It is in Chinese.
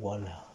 我俩